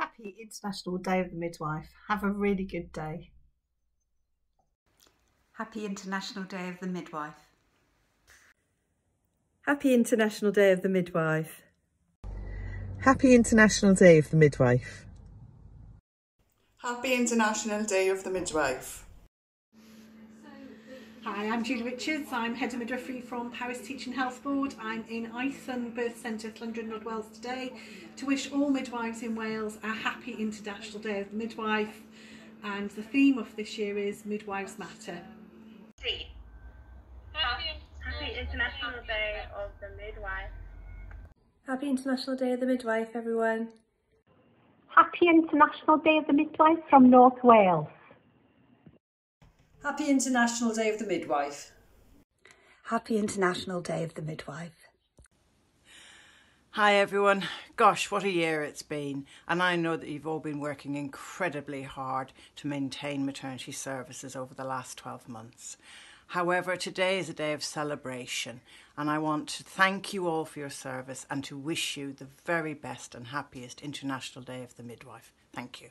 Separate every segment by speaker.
Speaker 1: Happy International Day of the Midwife. Have a really good day.
Speaker 2: Happy International Day of the Midwife.
Speaker 3: Happy International Day of the Midwife.
Speaker 4: Happy International Day of the Midwife.
Speaker 5: Happy International Day of the Midwife.
Speaker 6: Hi, I'm Julie Richards. I'm Head of Midwifery from Powys Teaching Health Board. I'm in Ithon Birth Centre, London, North Wales today to wish all midwives in Wales a happy International Day of the Midwife. And the theme of this year is Midwives Matter.
Speaker 7: Three. Happy, happy International Day of the Midwife.
Speaker 3: Happy International Day of the Midwife, everyone.
Speaker 8: Happy International Day of the Midwife from North Wales.
Speaker 9: Happy International Day of the Midwife.
Speaker 2: Happy International Day of the Midwife.
Speaker 10: Hi everyone. Gosh, what a year it's been. And I know that you've all been working incredibly hard to maintain maternity services over the last 12 months. However, today is a day of celebration and I want to thank you all for your service and to wish you the very best and happiest International Day of the Midwife. Thank you.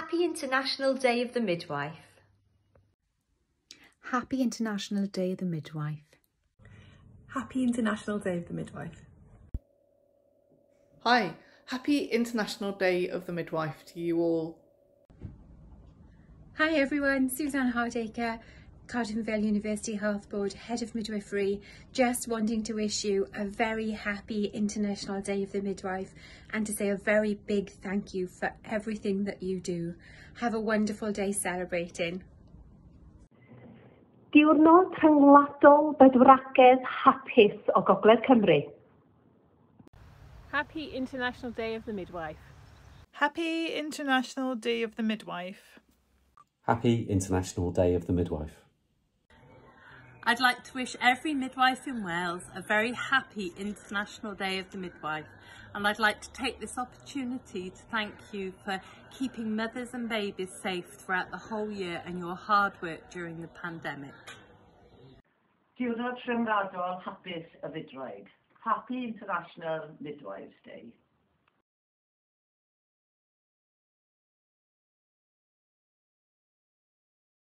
Speaker 11: Happy International Day of the Midwife.
Speaker 12: Happy International Day of the Midwife.
Speaker 3: Happy International Day of the Midwife.
Speaker 13: Hi, happy International Day of the Midwife to you all.
Speaker 12: Hi everyone, Suzanne Hardacre, Cardiff and Vale University Health Board, Head of Midwifery, just wanting to wish you a very happy International Day of the Midwife and to say a very big thank you for everything that you do. Have a wonderful day celebrating.
Speaker 8: Diwrnod rhyngwladol bedwragedd hapus o Gogledd Cymru.
Speaker 14: Happy International Day of the Midwife.
Speaker 15: Happy International Day of the Midwife.
Speaker 16: Happy International Day of the Midwife.
Speaker 17: I'd like to wish every midwife in Wales a very happy International Day of the Midwife and I'd like to take this opportunity to thank you for keeping mothers and babies safe throughout the whole year and your hard work during the pandemic.
Speaker 18: Diwrnod rhyngwladol hapus y fidroed. Happy International Midwives Day.